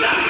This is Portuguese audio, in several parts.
Yeah.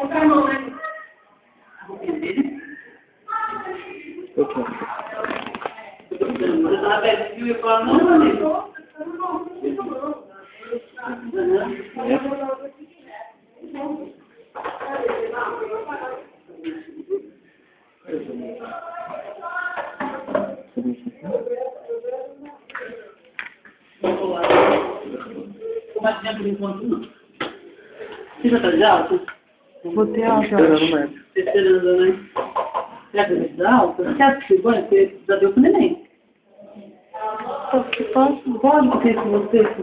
colocar a mão, né? A roupinha dele. Ok. Você tá perto e fala, não, meu amigo. É que é por enquanto, não? Você já tá de alta? Vou ter alta. Esperando o médico. Você esperando, né? Será que vai te dar alta? Você acha que banho? Porque já deu com o neném. Posso? Pode, porque se você